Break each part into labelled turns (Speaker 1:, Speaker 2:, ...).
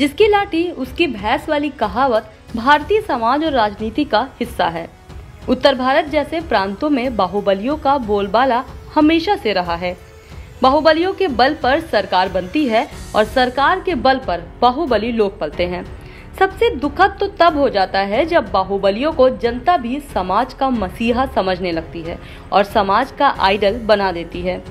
Speaker 1: जिसकी लाठी उसकी भैंस वाली कहावत भारतीय समाज और राजनीति का हिस्सा है। उत्तर भारत जैसे प्रांतों में बाहुबलियों का बोलबाला हमेशा से रहा है। बाहुबलियों के बल पर सरकार बनती है और सरकार के बल पर बाहुबली लोग पलते हैं। सबसे दुखद तो तब हो जाता है जब बाहुबलियों को जनता भी समाज का मसीहा समझने लगती है और समाज का आइडल बना देती है।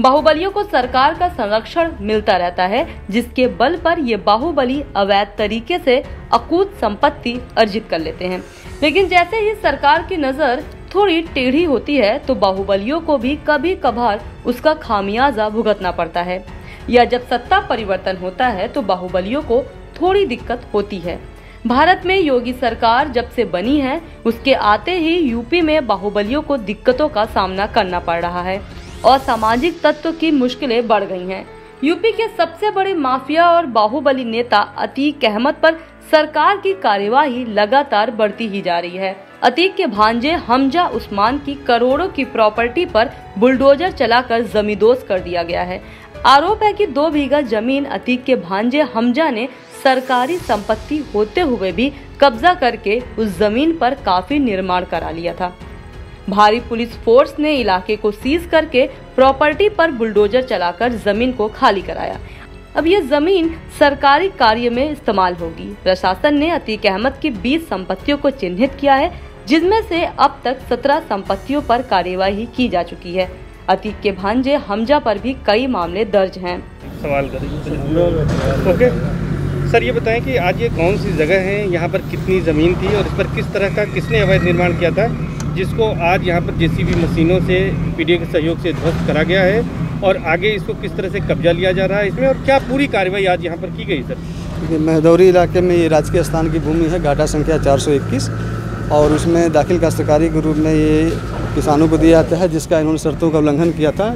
Speaker 1: बाहुबलियों को सरकार का संरक्षण मिलता रहता है, जिसके बल पर ये बाहुबली अवैध तरीके से अकूत संपत्ति अर्जित कर लेते हैं। लेकिन जैसे ही सरकार की नज़र थोड़ी टेढ़ी होती है तो बाहुबलियों को भी कभी कभार उसका खामियाजा भुगतना पड़ता है। या जब सत्ता परिवर्तन होता है तो बाहुबलियों को थोड़ी दिक्कत होती है। भारत में योगी सरकार जब से बनी है, उसके आते ही यूपी में बाहुबलियों को दिक्कतों का सामना करना पड़ रहा है। और सामाजिक तत्व की मुश्किलें बढ़ गई हैं। यूपी के सबसे बड़े माफिया और बाहुबली नेता अतीक अहमद पर सरकार की कार्यवाही लगातार बढ़ती ही जा रही है। अतीक के भांजे हमजा उस्मान की करोड़ों की प्रॉपर्टी पर बुलडोजर चलाकर जमींदोज कर दिया गया है। आरोप है कि दो बीघा ज़मीन अतीक के भांजे हमजा ने सरकारी संपत्ति होते हुए भी कब्जा करके उस ज़मीन पर काफ़ी निर्माण करा लिया था। भारी पुलिस फोर्स ने इलाके को सीज करके प्रॉपर्टी पर बुलडोजर चलाकर ज़मीन को खाली कराया। अब ये ज़मीन सरकारी कार्य में इस्तेमाल होगी। प्रशासन ने अतीक अहमद की 20 संपत्तियों को चिन्हित किया है जिसमें से अब तक 17 संपत्तियों पर कार्यवाही की जा चुकी है। अतीक के भांजे हमजा पर भी कई मामले दर्ज हैं।
Speaker 2: सवाल करेंगे ओके। सर, ये बताएँ कि आज ये कौन सी जगह है, यहाँ पर कितनी ज़मीन थी और इस पर किस तरह का, किसने अवैध निर्माण किया था? जिसको आज यहाँ पर जेसीबी मशीनों से पीडीए के सहयोग से ध्वस्त करा गया है और आगे इसको किस तरह से कब्जा लिया जा रहा है इसमें और क्या पूरी कार्रवाई आज यहाँ पर की गई, सर?
Speaker 3: महदौरी इलाके में ये राजकीय स्थान की भूमि है, घाटा संख्या 421 और उसमें दाखिल काश्तकारी के रूप में ये किसानों को दिया जाता है, जिसका इन्होंने शर्तों का उल्लंघन किया था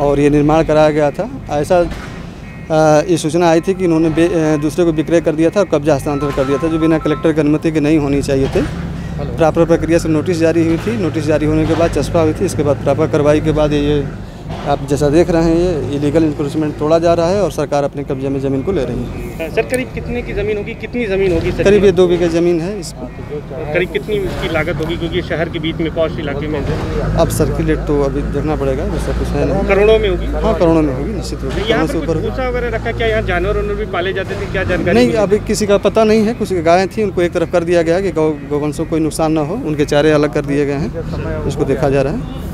Speaker 3: और ये निर्माण कराया गया था। ऐसा ये सूचना आई थी कि इन्होंने दूसरे को विक्रय कर दिया था और कब्जा हस्तांतरण कर दिया था, जो बिना कलेक्टर की अनुमति के नहीं होनी चाहिए थे। प्रापर प्रक्रिया से नोटिस जारी हुई थी। नोटिस जारी होने के बाद चस्पा हुई थी। इसके बाद प्रॉपर कार्रवाई के बाद ये आप जैसा देख रहे हैं ये इलीगल इंक्रोचमेंट तोड़ा जा रहा है और सरकार अपने कब्जे में ज़मीन को ले रही है।
Speaker 2: सर करीब कितने की ज़मीन होगी? कितनी ज़मीन होगी सर?
Speaker 3: करीब ये दो बीघे ज़मीन है इस
Speaker 2: करीब कितनी इसकी लागत होगी? क्योंकि शहर के बीच में पौष इलाके में
Speaker 3: अब सर्किल रेट तो अभी देखना पड़ेगा जैसा कुछ है
Speaker 2: करोड़ों में होगी?
Speaker 3: हाँ करोड़ों में होगी निश्चित रूप से।
Speaker 2: यहाँ से ऊपर वगैरह रखा क्या? यहाँ जानवर भी पाले जाते थे क्या जानकारी
Speaker 3: नहीं अभी किसी का पता नहीं है कुछ गायें थी उनको एक तरफ़ कर दिया गया कि गौ गौवंशों को कोई नुकसान ना हो उनके चारे अलग कर दिए गए हैं उसको देखा जा रहा है।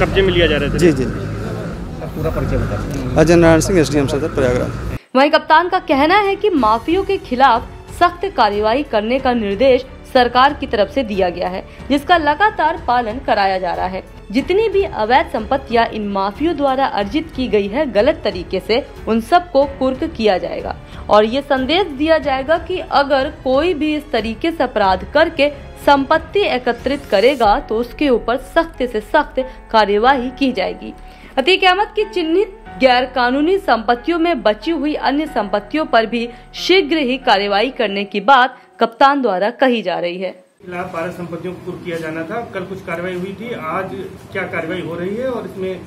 Speaker 2: कब्जे में लिया जा रहा था?
Speaker 3: जी जी। पूरा परिचय बता Ajay Narayan Singh S D M सदर प्रयागराज।
Speaker 1: वही कप्तान का कहना है कि माफियों के खिलाफ सख्त कार्रवाई करने का निर्देश सरकार की तरफ़ से दिया गया है जिसका लगातार पालन कराया जा रहा है। जितनी भी अवैध संपत्तियाँ इन माफियों द्वारा अर्जित की गई है, गलत तरीके से उन सबको कुर्क किया जाएगा। और ये संदेश दिया जाएगा कि अगर कोई भी इस तरीके से अपराध करके संपत्ति एकत्रित करेगा तो उसके ऊपर सख्त से सख्त कार्यवाही की जाएगी। अतीक अहमद की चिन्हित गैर कानूनी संपत्तियों में बची हुई अन्य संपत्तियों पर भी शीघ्र ही कार्यवाही करने की बात कप्तान द्वारा कही जा रही है।
Speaker 2: खिलाफ बारह संपत्तियों को कुर्क किया जाना था। कल कुछ कार्रवाई हुई थी। आज क्या कार्रवाई हो रही है और इसमें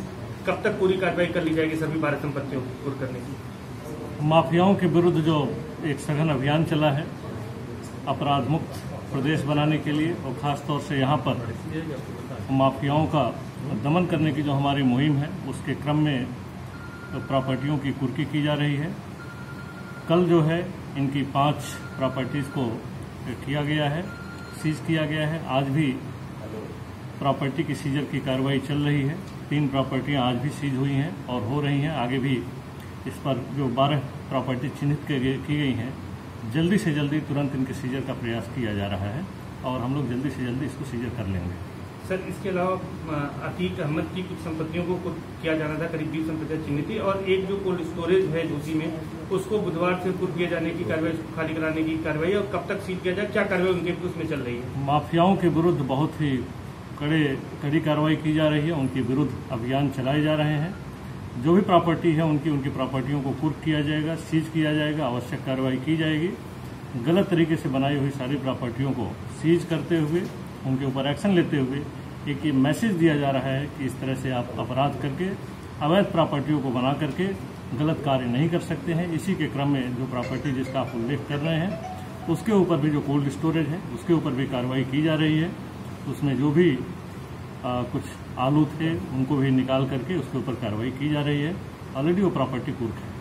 Speaker 2: कब तक पूरी कार्रवाई कर ली जाएगी सभी बारह संपत्तियों को कुर्क करने की?
Speaker 4: माफियाओं के विरुद्ध जो एक सघन अभियान चला है अपराध मुक्त प्रदेश बनाने के लिए, और खासतौर से यहाँ पर माफियाओं का दमन करने की जो हमारी मुहिम है, उसके क्रम में तो प्रॉपर्टियों की कुर्की की जा रही है। कल जो है, इनकी पाँच प्रॉपर्टीज़ को किया गया है। सीज किया गया है। आज भी प्रॉपर्टी की सीजर की कार्रवाई चल रही है। तीन प्रॉपर्टियाँ आज भी सीज हुई हैं और हो रही हैं। आगे भी इस पर जो बारह प्रॉपर्टी चिन्हित की गई हैं जल्दी से जल्दी तुरंत इनके सीजर का प्रयास किया जा रहा है और हम लोग जल्दी से जल्दी इसको सीजर कर लेंगे।
Speaker 2: सर, इसके अलावा अतीक अहमद की कुछ संपत्तियों को किया जाना था, करीब बीस संपत्तियाँ चिन्हित थी और एक जो कोल्ड स्टोरेज है जोशी में, उसको बुधवार से कुर्क किए जाने की कार्रवाई, खाली कराने की कार्रवाई और कब तक सील किया जाए, क्या कार्रवाई उनके उसमें चल रही है?
Speaker 4: माफियाओं के विरुद्ध बहुत ही कड़े, कड़ी कार्रवाई की जा रही है, उनके विरुद्ध अभियान चलाए जा रहे हैं। जो भी प्रॉपर्टी है, उनकी उनकी प्रॉपर्टियों को कुर्क किया जाएगा, सीज किया जाएगा, आवश्यक कार्रवाई की जाएगी। गलत तरीके से बनाई हुई सारी प्रॉपर्टियों को सीज करते हुए उनके ऊपर एक्शन लेते हुए एक ये मैसेज दिया जा रहा है कि इस तरह से आप अपराध करके अवैध प्रॉपर्टियों को बना करके गलत कार्य नहीं कर सकते हैं। इसी के क्रम में जो प्रॉपर्टी जिसका आप उल्लेख कर रहे हैं उसके ऊपर भी जो कोल्ड स्टोरेज है उसके ऊपर भी कार्रवाई की जा रही है। उसमें जो भी आ, कुछ आलू थे उनको भी निकाल करके उसके ऊपर कार्रवाई की जा रही है। ऑलरेडी वो प्रॉपर्टी कुर्क है।